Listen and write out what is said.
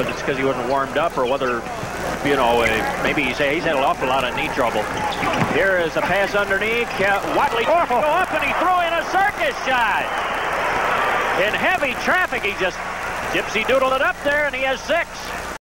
if it's because he wasn't warmed up or whether, you know, eh, maybe he's, he's had an awful lot of knee trouble. Here is a pass underneath. Uh, Whatley oh. go up and he threw in a circus shot. In heavy traffic, he just gypsy doodled it up there, and he has six.